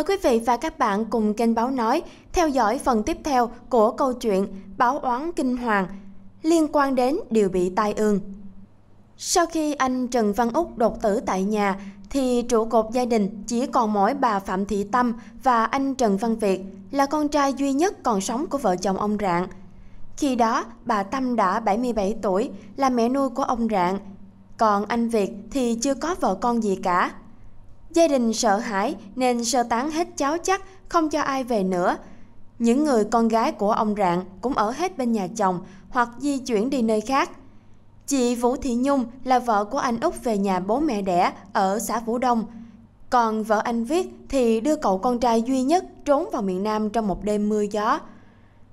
Mời quý vị và các bạn cùng kênh Báo Nói theo dõi phần tiếp theo của câu chuyện Báo Oán Kinh Hoàng liên quan đến điều bị tai ương. Sau khi anh Trần Văn Úc đột tử tại nhà thì trụ cột gia đình chỉ còn mỗi bà Phạm Thị Tâm và anh Trần Văn Việt là con trai duy nhất còn sống của vợ chồng ông Rạng. Khi đó, bà Tâm đã 77 tuổi, là mẹ nuôi của ông Rạng. Còn anh Việt thì chưa có vợ con gì cả. Gia đình sợ hãi nên sơ tán hết cháu chắc, không cho ai về nữa. Những người con gái của ông Rạng cũng ở hết bên nhà chồng hoặc di chuyển đi nơi khác. Chị Vũ Thị Nhung là vợ của anh Úc về nhà bố mẹ đẻ ở xã Vũ Đông. Còn vợ anh Viết thì đưa cậu con trai duy nhất trốn vào miền Nam trong một đêm mưa gió.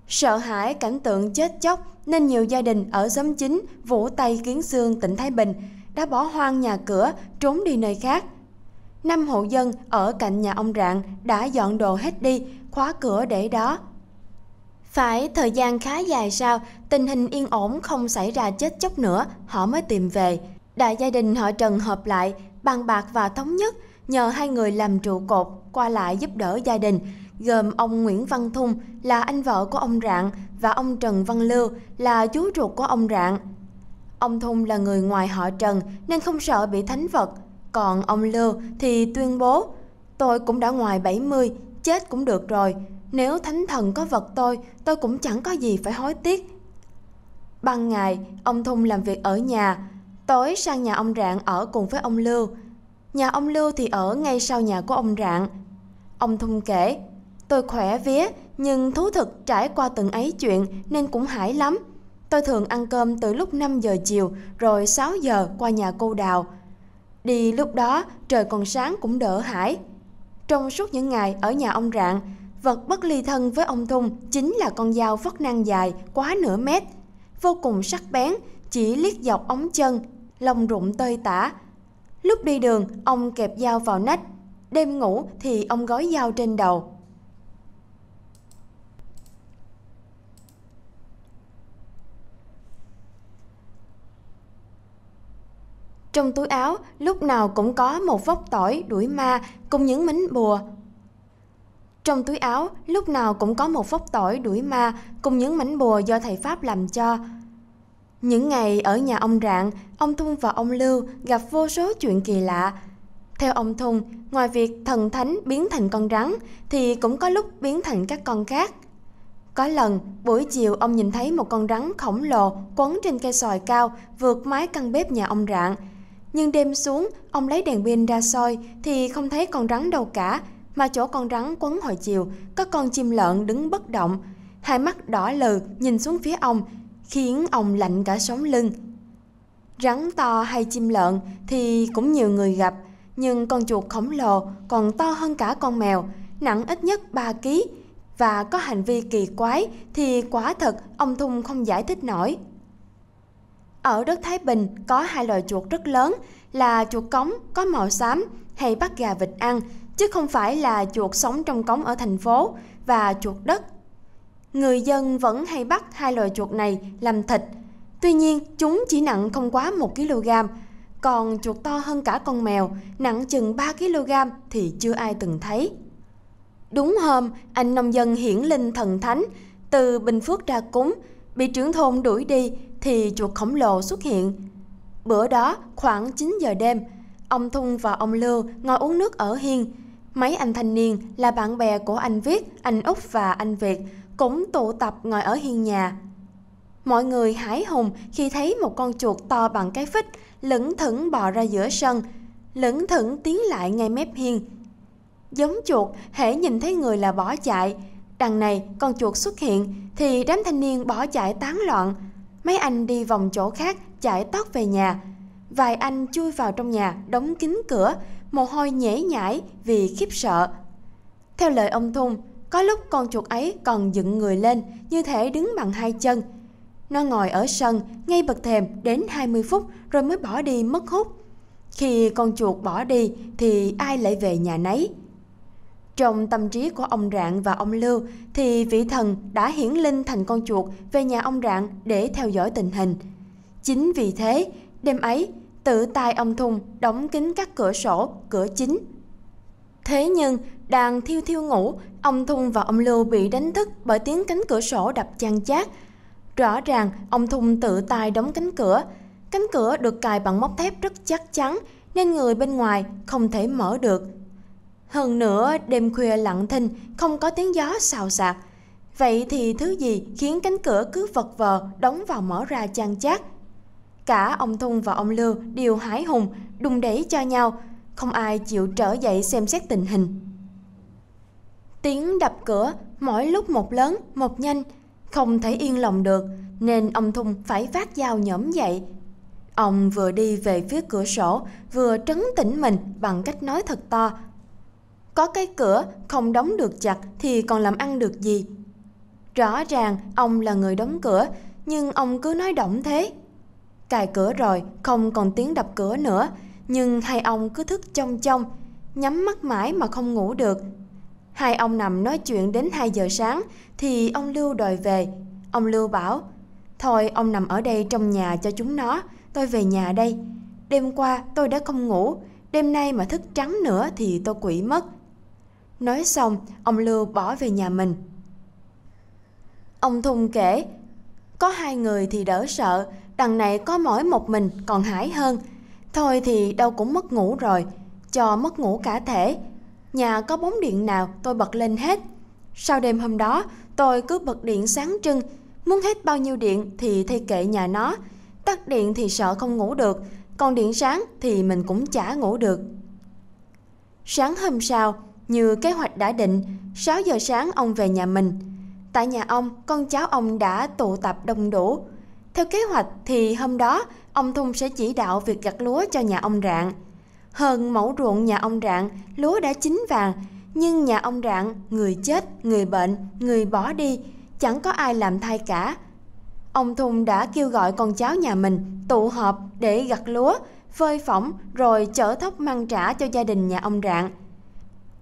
Sợ hãi cảnh tượng chết chóc nên nhiều gia đình ở xóm chính Vũ Tây Kiến Sương tỉnh Thái Bình đã bỏ hoang nhà cửa trốn đi nơi khác. Năm hộ dân ở cạnh nhà ông Rạng đã dọn đồ hết đi, khóa cửa để đó. Phải thời gian khá dài sau, tình hình yên ổn không xảy ra chết chóc nữa, họ mới tìm về. Đại gia đình họ Trần hợp lại, bàn bạc và thống nhất, nhờ hai người làm trụ cột, qua lại giúp đỡ gia đình, gồm ông Nguyễn Văn Thung là anh vợ của ông Rạng và ông Trần Văn Lưu là chú ruột của ông Rạng. Ông Thung là người ngoài họ Trần nên không sợ bị thánh vật, còn ông Lưu thì tuyên bố Tôi cũng đã ngoài 70, chết cũng được rồi, nếu thánh thần có vật tôi, tôi cũng chẳng có gì phải hối tiếc. Ban ngày, ông Thung làm việc ở nhà, tối sang nhà ông Rạng ở cùng với ông Lưu. Nhà ông Lưu thì ở ngay sau nhà của ông Rạng. Ông Thung kể, tôi khỏe vía, nhưng thú thực trải qua từng ấy chuyện nên cũng hãi lắm. Tôi thường ăn cơm từ lúc 5 giờ chiều rồi 6 giờ qua nhà cô Đào. Đi lúc đó trời còn sáng cũng đỡ hải. Trong suốt những ngày ở nhà ông Rạng, Vật bất ly thân với ông Thung chính là con dao phất năng dài quá nửa mét, vô cùng sắc bén, chỉ liếc dọc ống chân, lông rụng tơi tả. Lúc đi đường, ông kẹp dao vào nách, đêm ngủ thì ông gói dao trên đầu. Trong túi áo lúc nào cũng có một vốc tỏi đuổi ma cùng những mánh bùa trong túi áo lúc nào cũng có một vốc tỏi đuổi ma cùng những mảnh bùa do thầy Pháp làm cho. Những ngày ở nhà ông Rạng, ông Thung và ông Lưu gặp vô số chuyện kỳ lạ. Theo ông Thung, ngoài việc thần thánh biến thành con rắn thì cũng có lúc biến thành các con khác. Có lần, buổi chiều ông nhìn thấy một con rắn khổng lồ quấn trên cây sòi cao vượt mái căn bếp nhà ông Rạng. Nhưng đêm xuống, ông lấy đèn pin ra soi thì không thấy con rắn đâu cả, mà chỗ con rắn quấn hồi chiều có con chim lợn đứng bất động, hai mắt đỏ lừ nhìn xuống phía ông, khiến ông lạnh cả sống lưng. Rắn to hay chim lợn thì cũng nhiều người gặp, nhưng con chuột khổng lồ còn to hơn cả con mèo, nặng ít nhất 3 kg và có hành vi kỳ quái thì quả thật ông Thung không giải thích nổi. Ở đất Thái Bình có hai loài chuột rất lớn là chuột cống có màu xám hay bắt gà vịt ăn chứ không phải là chuột sống trong cống ở thành phố và chuột đất. Người dân vẫn hay bắt hai loài chuột này làm thịt. Tuy nhiên, chúng chỉ nặng không quá 1 kg, còn chuột to hơn cả con mèo, nặng chừng 3 kg thì chưa ai từng thấy. Đúng hôm, anh nông dân hiển linh thần thánh từ Bình Phước ra cúng, bị trưởng thôn đuổi đi thì chuột khổng lồ xuất hiện. Bữa đó, khoảng 9 giờ đêm, ông Thung và ông Lưu ngồi uống nước ở hiên, Mấy anh thanh niên là bạn bè của anh Viết, anh Úc và anh Việt cũng tụ tập ngồi ở hiên nhà. Mọi người hãi hùng khi thấy một con chuột to bằng cái phích lững thững bò ra giữa sân, lững thững tiến lại ngay mép hiên. Giống chuột, hễ nhìn thấy người là bỏ chạy. Đằng này con chuột xuất hiện thì đám thanh niên bỏ chạy tán loạn. Mấy anh đi vòng chỗ khác chạy tót về nhà. Vài anh chui vào trong nhà đóng kín cửa mồ hôi nhễ nhãi vì khiếp sợ. Theo lời ông Thung, có lúc con chuột ấy còn dựng người lên như thể đứng bằng hai chân. Nó ngồi ở sân ngay bậc thềm đến 20 phút rồi mới bỏ đi mất hút. Khi con chuột bỏ đi thì ai lại về nhà nấy. Trong tâm trí của ông Rạng và ông Lưu thì vị thần đã hiển linh thành con chuột về nhà ông Rạng để theo dõi tình hình. Chính vì thế, đêm ấy Tự tay ông Thung đóng kín các cửa sổ, cửa chính. Thế nhưng, đang thiêu thiêu ngủ, ông Thung và ông Lưu bị đánh thức bởi tiếng cánh cửa sổ đập chan chát. Rõ ràng, ông Thung tự tay đóng cánh cửa. Cánh cửa được cài bằng móc thép rất chắc chắn, nên người bên ngoài không thể mở được. Hơn nữa, đêm khuya lặng thinh, không có tiếng gió xào xạc. Vậy thì thứ gì khiến cánh cửa cứ vật vờ đóng vào mở ra chan chát? Cả ông Thung và ông Lưu đều hái hùng, đùng đẩy cho nhau, không ai chịu trở dậy xem xét tình hình. Tiếng đập cửa mỗi lúc một lớn, một nhanh, không thể yên lòng được, nên ông Thung phải phát dao nhổm dậy. Ông vừa đi về phía cửa sổ, vừa trấn tĩnh mình bằng cách nói thật to. Có cái cửa không đóng được chặt thì còn làm ăn được gì? Rõ ràng ông là người đóng cửa, nhưng ông cứ nói động thế. Cài cửa rồi, không còn tiếng đập cửa nữa, nhưng hai ông cứ thức trong trong, nhắm mắt mãi mà không ngủ được. Hai ông nằm nói chuyện đến 2 giờ sáng thì ông Lưu đòi về. Ông Lưu bảo, thôi ông nằm ở đây trong nhà cho chúng nó, tôi về nhà đây. Đêm qua tôi đã không ngủ, đêm nay mà thức trắng nữa thì tôi quỷ mất. Nói xong, ông Lưu bỏ về nhà mình. Ông Thung kể, có hai người thì đỡ sợ, đằng này có mỗi một mình còn hãi hơn. Thôi thì đâu cũng mất ngủ rồi, cho mất ngủ cả thể. Nhà có bóng điện nào tôi bật lên hết. Sau đêm hôm đó, tôi cứ bật điện sáng trưng, muốn hết bao nhiêu điện thì thay kệ nhà nó. Tắt điện thì sợ không ngủ được, còn điện sáng thì mình cũng chả ngủ được. Sáng hôm sau, như kế hoạch đã định, 6 giờ sáng ông về nhà mình. Tại nhà ông, con cháu ông đã tụ tập đông đủ. Theo kế hoạch thì hôm đó, ông Thung sẽ chỉ đạo việc gặt lúa cho nhà ông Rạng. Hơn mẫu ruộng nhà ông Rạng, lúa đã chín vàng, nhưng nhà ông Rạng, người chết, người bệnh, người bỏ đi, chẳng có ai làm thay cả. Ông Thung đã kêu gọi con cháu nhà mình tụ họp để gặt lúa, phơi phỏng rồi chở thóc mang trả cho gia đình nhà ông Rạng.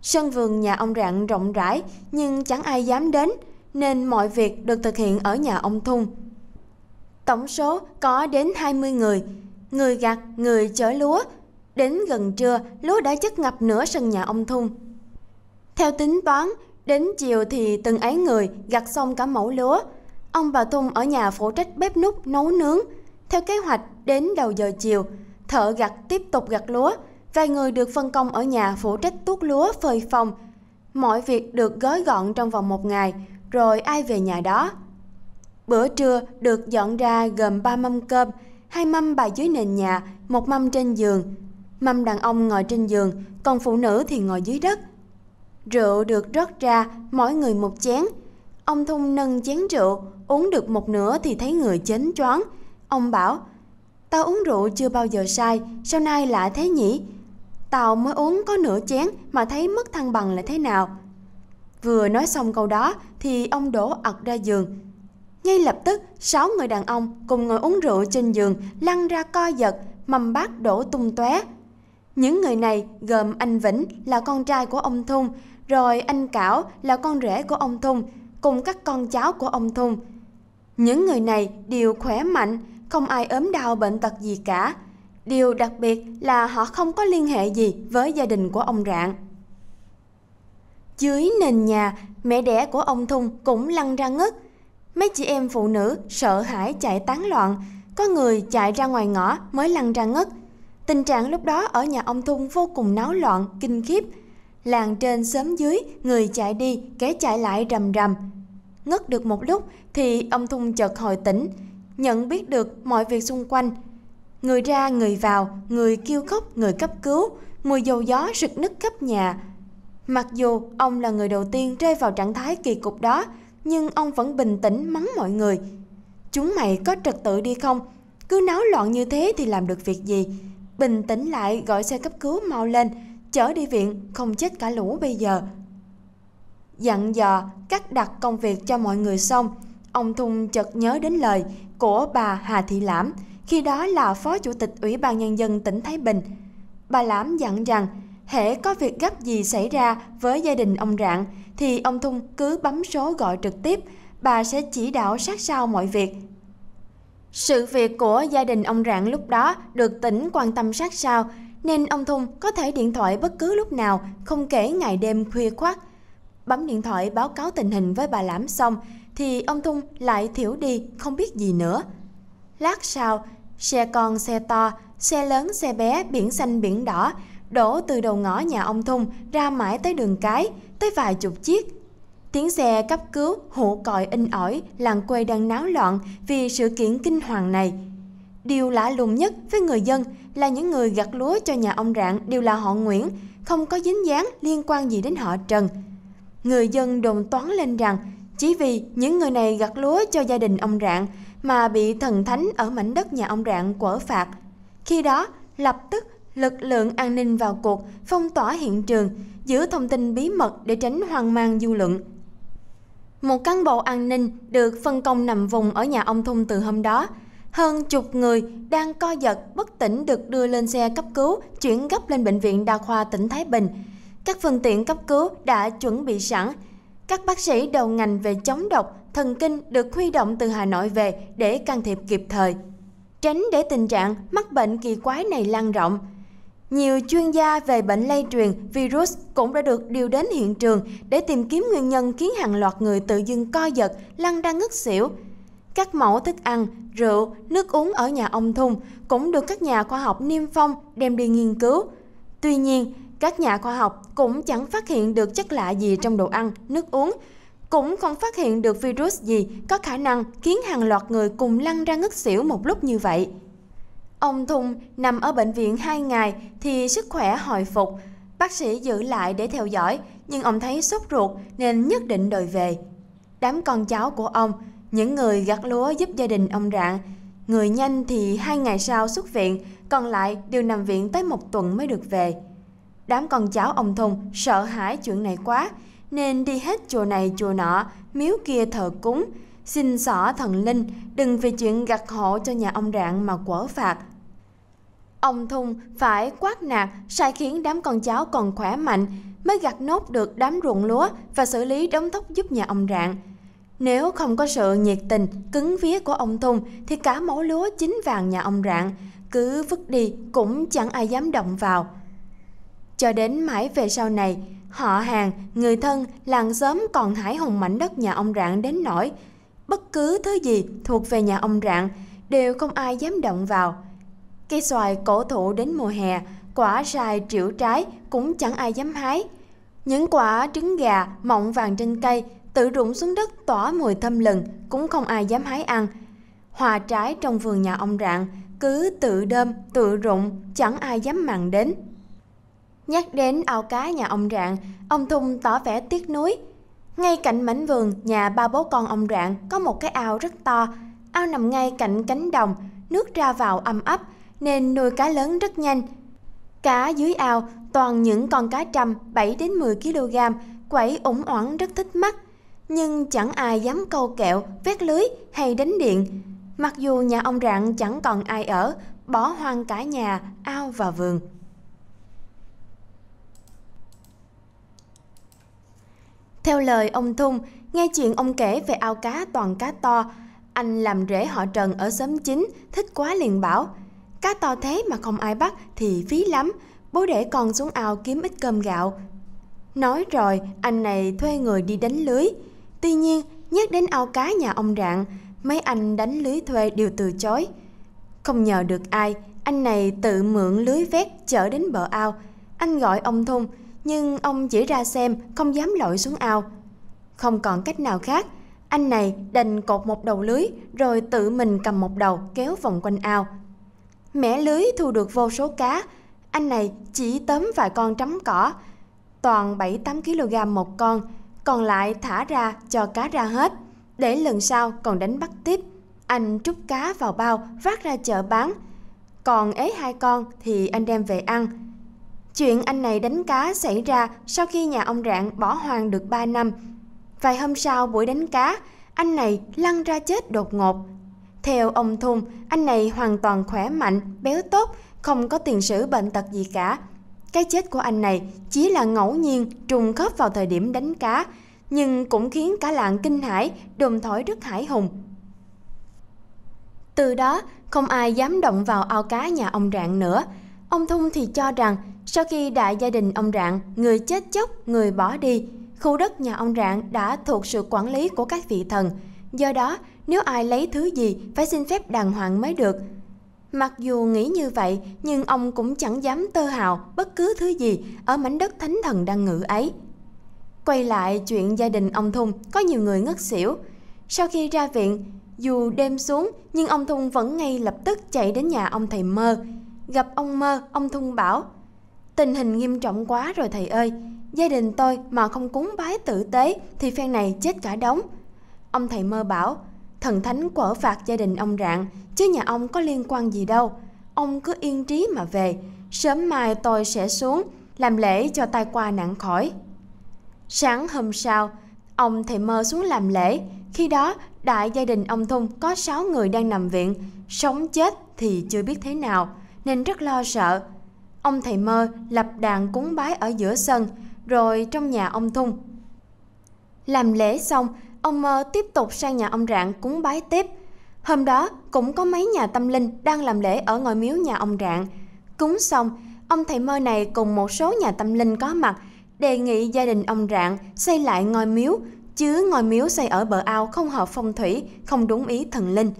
Sân vườn nhà ông Rạng rộng rãi nhưng chẳng ai dám đến, nên mọi việc được thực hiện ở nhà ông Thung. Tổng số có đến 20 người, người gặt, người chở lúa. Đến gần trưa, lúa đã chất ngập nửa sân nhà ông Thung. Theo tính toán, đến chiều thì từng ấy người gặt xong cả mẫu lúa. Ông bà Thung ở nhà phụ trách bếp nút nấu nướng. Theo kế hoạch, đến đầu giờ chiều, thợ gặt tiếp tục gặt lúa. Vài người được phân công ở nhà phụ trách tuốt lúa phơi phòng. Mọi việc được gói gọn trong vòng một ngày, rồi ai về nhà đó. Bữa trưa được dọn ra gồm ba mâm cơm, hai mâm bày dưới nền nhà, một mâm trên giường. Mâm đàn ông ngồi trên giường, còn phụ nữ thì ngồi dưới đất. Rượu được rót ra, mỗi người một chén. Ông Thung nâng chén rượu, uống được một nửa thì thấy người chến choáng. Ông bảo, tao uống rượu chưa bao giờ sai, sao nay lạ thế nhỉ? Tao mới uống có nửa chén mà thấy mất thăng bằng là thế nào? Vừa nói xong câu đó thì ông đổ ật ra giường. Ngay lập tức, sáu người đàn ông cùng ngồi uống rượu trên giường lăn ra co giật, mầm bát đổ tung tóe. Những người này gồm anh Vĩnh là con trai của ông Thung, rồi anh Cảo là con rể của ông Thung, cùng các con cháu của ông Thung. Những người này đều khỏe mạnh, không ai ốm đau bệnh tật gì cả. Điều đặc biệt là họ không có liên hệ gì với gia đình của ông Rạng. Dưới nền nhà, mẹ đẻ của ông Thung cũng lăn ra ngất. Mấy chị em phụ nữ sợ hãi chạy tán loạn, có người chạy ra ngoài ngõ mới lăn ra ngất. Tình trạng lúc đó ở nhà ông Thung vô cùng náo loạn, kinh khiếp. Làng trên xóm dưới, người chạy đi, kẻ chạy lại rầm rầm. Ngất được một lúc thì ông Thung chợt hồi tỉnh, nhận biết được mọi việc xung quanh. Người ra người vào, người kêu khóc, người cấp cứu, mùi dầu gió rực nứt khắp nhà, Mặc dù ông là người đầu tiên rơi vào trạng thái kỳ cục đó, nhưng ông vẫn bình tĩnh mắng mọi người. Chúng mày có trật tự đi không? Cứ náo loạn như thế thì làm được việc gì? Bình tĩnh lại gọi xe cấp cứu mau lên, chở đi viện, không chết cả lũ bây giờ. Dặn dò, cắt đặt công việc cho mọi người xong, ông Thung chợt nhớ đến lời của bà Hà Thị Lãm, khi đó là Phó Chủ tịch Ủy ban Nhân dân tỉnh Thái Bình. Bà Lãm dặn rằng hễ có việc gấp gì xảy ra với gia đình ông Rạng thì ông Thung cứ bấm số gọi trực tiếp, bà sẽ chỉ đạo sát sao mọi việc. Sự việc của gia đình ông Rạng lúc đó được tỉnh quan tâm sát sao, nên ông Thung có thể điện thoại bất cứ lúc nào, không kể ngày đêm khuya khoắt. Bấm điện thoại báo cáo tình hình với bà Lãm xong, thì ông Thung lại thiểu đi, không biết gì nữa. Lát sau, xe con xe to, xe lớn xe bé, biển xanh biển đỏ, đổ từ đầu ngõ nhà ông Thung ra mãi tới đường cái, tới vài chục chiếc. Tiếng xe cấp cứu hụ còi in ỏi, làng quê đang náo loạn vì sự kiện kinh hoàng này. Điều lạ lùng nhất với người dân là những người gặt lúa cho nhà ông Rạng đều là họ Nguyễn, không có dính dáng liên quan gì đến họ Trần. Người dân đồn toán lên rằng chỉ vì những người này gặt lúa cho gia đình ông Rạng mà bị thần thánh ở mảnh đất nhà ông Rạng quở phạt. Khi đó, lập tức lực lượng an ninh vào cuộc, phong tỏa hiện trường, giữ thông tin bí mật để tránh hoang mang dư luận. Một cán bộ an ninh được phân công nằm vùng ở nhà ông Thung từ hôm đó. Hơn chục người đang co giật bất tỉnh được đưa lên xe cấp cứu, chuyển gấp lên bệnh viện đa khoa tỉnh Thái Bình. Các phương tiện cấp cứu đã chuẩn bị sẵn. Các bác sĩ đầu ngành về chống độc, thần kinh được huy động từ Hà Nội về để can thiệp kịp thời. Tránh để tình trạng mắc bệnh kỳ quái này lan rộng. Nhiều chuyên gia về bệnh lây truyền virus cũng đã được điều đến hiện trường để tìm kiếm nguyên nhân khiến hàng loạt người tự dưng co giật, lăn ra ngất xỉu. Các mẫu thức ăn, rượu, nước uống ở nhà ông Thung cũng được các nhà khoa học niêm phong đem đi nghiên cứu. Tuy nhiên, các nhà khoa học cũng chẳng phát hiện được chất lạ gì trong đồ ăn, nước uống, cũng không phát hiện được virus gì có khả năng khiến hàng loạt người cùng lăn ra ngất xỉu một lúc như vậy. Ông Thung nằm ở bệnh viện 2 ngày thì sức khỏe hồi phục. Bác sĩ giữ lại để theo dõi, nhưng ông thấy sốt ruột nên nhất định đòi về. Đám con cháu của ông, những người gặt lúa giúp gia đình ông Rạng, người nhanh thì hai ngày sau xuất viện, còn lại đều nằm viện tới một tuần mới được về. Đám con cháu ông Thung sợ hãi chuyện này quá, nên đi hết chùa này chùa nọ, miếu kia thờ cúng, xin xỏ thần linh đừng vì chuyện gặt hộ cho nhà ông Rạng mà quở phạt. Ông Thung phải quát nạt sai khiến đám con cháu còn khỏe mạnh mới gặt nốt được đám ruộng lúa và xử lý đống thóc giúp nhà ông Rạng. Nếu không có sự nhiệt tình, cứng vía của ông Thung thì cả mẫu lúa chín vàng nhà ông Rạng cứ vứt đi cũng chẳng ai dám động vào. Cho đến mãi về sau này, họ hàng, người thân, làng xóm còn hải hùng mảnh đất nhà ông Rạng đến nỗi bất cứ thứ gì thuộc về nhà ông Rạng đều không ai dám động vào. Cây xoài cổ thụ đến mùa hè, quả dài triệu trái cũng chẳng ai dám hái. Những quả trứng gà mọng vàng trên cây tự rụng xuống đất tỏa mùi thâm lừng cũng không ai dám hái ăn. Hòa trái trong vườn nhà ông Rạng cứ tự đơm, tự rụng, chẳng ai dám mặn đến. Nhắc đến ao cá nhà ông Rạng, ông Thung tỏ vẻ tiếc nuối. Ngay cạnh mảnh vườn nhà ba bố con ông Rạng có một cái ao rất to. Ao nằm ngay cạnh cánh đồng, nước ra vào âm ấp nên nuôi cá lớn rất nhanh. Cá dưới ao toàn những con cá trăm 7 đến 10 kg, quẩy ủng oẳng rất thích mắt. Nhưng chẳng ai dám câu kẹo, vét lưới hay đánh điện. Mặc dù nhà ông Rạng chẳng còn ai ở, bỏ hoang cả nhà, ao và vườn. Theo lời ông Thung, nghe chuyện ông kể về ao cá toàn cá to, anh làm rễ họ Trần ở xóm chính, thích quá liền bảo. Cá to thế mà không ai bắt thì phí lắm, bố để con xuống ao kiếm ít cơm gạo. Nói rồi, anh này thuê người đi đánh lưới. Tuy nhiên, nhắc đến ao cá nhà ông Rạng, mấy anh đánh lưới thuê đều từ chối. Không nhờ được ai, anh này tự mượn lưới vét chở đến bờ ao. Anh gọi ông Thung, nhưng ông chỉ ra xem không dám lội xuống ao. Không còn cách nào khác, anh này đành cột một đầu lưới rồi tự mình cầm một đầu kéo vòng quanh ao. Mẻ lưới thu được vô số cá, anh này chỉ tóm vài con trắm cỏ, toàn 7-8 kg một con, còn lại thả ra cho cá ra hết, để lần sau còn đánh bắt tiếp. Anh trút cá vào bao vác ra chợ bán, còn ế hai con thì anh đem về ăn. Chuyện anh này đánh cá xảy ra sau khi nhà ông Rạng bỏ hoang được 3 năm. Vài hôm sau buổi đánh cá, anh này lăn ra chết đột ngột. Theo ông Thung, anh này hoàn toàn khỏe mạnh, béo tốt, không có tiền sử bệnh tật gì cả. Cái chết của anh này chỉ là ngẫu nhiên trùng khớp vào thời điểm đánh cá, nhưng cũng khiến cả làng kinh hãi, đồn thổi rất hải hùng. Từ đó, không ai dám động vào ao cá nhà ông Rạng nữa. Ông Thung thì cho rằng sau khi đại gia đình ông Rạng, người chết chóc, người bỏ đi, khu đất nhà ông Rạng đã thuộc sự quản lý của các vị thần. Do đó, nếu ai lấy thứ gì phải xin phép đàng hoàng mới được. Mặc dù nghĩ như vậy, nhưng ông cũng chẳng dám tơ hào bất cứ thứ gì ở mảnh đất thánh thần đang ngự ấy. Quay lại chuyện gia đình ông Thung, có nhiều người ngất xỉu. Sau khi ra viện, dù đêm xuống nhưng ông Thung vẫn ngay lập tức chạy đến nhà ông thầy Mơ. Gặp ông Mơ, ông Thung bảo Tình hình nghiêm trọng quá rồi thầy ơi, gia đình tôi mà không cúng bái tử tế thì phen này chết cả đống. Ông thầy Mơ bảo thần thánh quở phạt gia đình ông Rạng, chứ nhà ông có liên quan gì đâu. Ông cứ yên trí mà về, sớm mai tôi sẽ xuống, làm lễ cho tai qua nạn khỏi. Sáng hôm sau, ông thầy mơ xuống làm lễ. Khi đó, đại gia đình ông Thung có 6 người đang nằm viện, sống chết thì chưa biết thế nào, nên rất lo sợ. Ông thầy mơ lập đàn cúng bái ở giữa sân, rồi trong nhà ông Thung. Làm lễ xong, ông mơ tiếp tục sang nhà ông Rạng cúng bái tiếp. Hôm đó cũng có mấy nhà tâm linh đang làm lễ ở ngôi miếu nhà ông Rạng. Cúng xong, ông thầy mơ này cùng một số nhà tâm linh có mặt đề nghị gia đình ông Rạng xây lại ngôi miếu, chứ ngôi miếu xây ở bờ ao không hợp phong thủy, không đúng ý thần linh.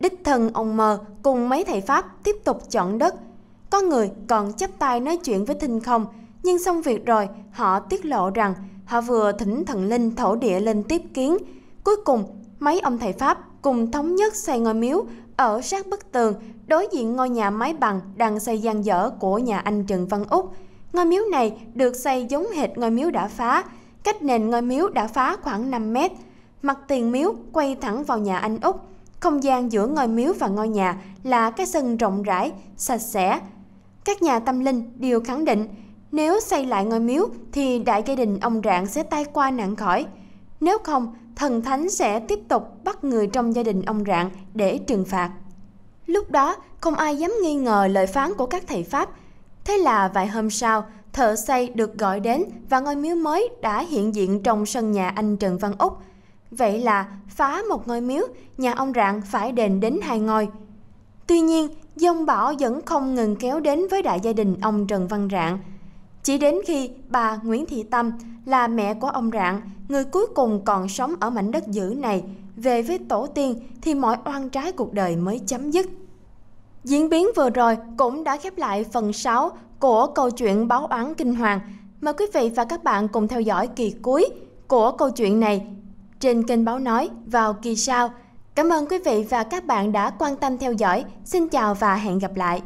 Đích thân ông Mơ cùng mấy thầy Pháp tiếp tục chọn đất. Có người còn chấp tay nói chuyện với thinh không, nhưng xong việc rồi họ tiết lộ rằng họ vừa thỉnh thần linh thổ địa lên tiếp kiến. Cuối cùng, mấy ông thầy Pháp cùng thống nhất xây ngôi miếu ở sát bức tường đối diện ngôi nhà mái bằng đang xây gian dở của nhà anh Trần Văn Úc. Ngôi miếu này được xây giống hệt ngôi miếu đã phá, cách nền ngôi miếu đã phá khoảng 5 mét. Mặt tiền miếu quay thẳng vào nhà anh Úc. Không gian giữa ngôi miếu và ngôi nhà là cái sân rộng rãi, sạch sẽ. Các nhà tâm linh đều khẳng định nếu xây lại ngôi miếu thì đại gia đình ông Rạng sẽ tai qua nạn khỏi. Nếu không, thần thánh sẽ tiếp tục bắt người trong gia đình ông Rạng để trừng phạt. Lúc đó, không ai dám nghi ngờ lời phán của các thầy Pháp Thế là vài hôm sau, thợ xây được gọi đến và ngôi miếu mới đã hiện diện trong sân nhà anh Trần Văn Úc. Vậy là phá một ngôi miếu, nhà ông Rạng phải đền đến hai ngôi. Tuy nhiên, dông bão vẫn không ngừng kéo đến với đại gia đình ông Trần Văn Rạng. Chỉ đến khi bà Nguyễn Thị Tâm là mẹ của ông Rạng, người cuối cùng còn sống ở mảnh đất dữ này, về với tổ tiên thì mọi oan trái cuộc đời mới chấm dứt. Diễn biến vừa rồi cũng đã khép lại phần 6 của câu chuyện báo oán kinh hoàng. Mời quý vị và các bạn cùng theo dõi kỳ cuối của câu chuyện này trên kênh Báo Nói vào kỳ sau. Cảm ơn quý vị và các bạn đã quan tâm theo dõi. Xin chào và hẹn gặp lại.